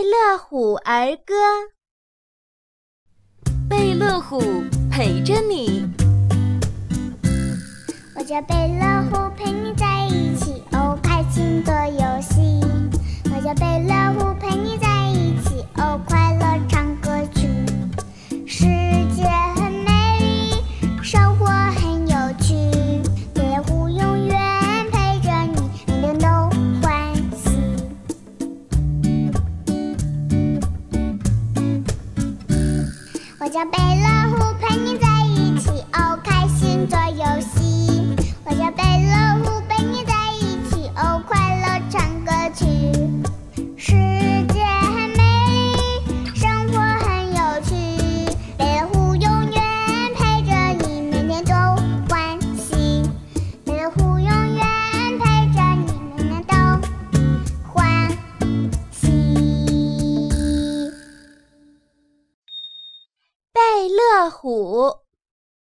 贝乐虎儿歌。贝乐虎陪着你。我叫贝乐虎陪你在我叫贝乐大虎。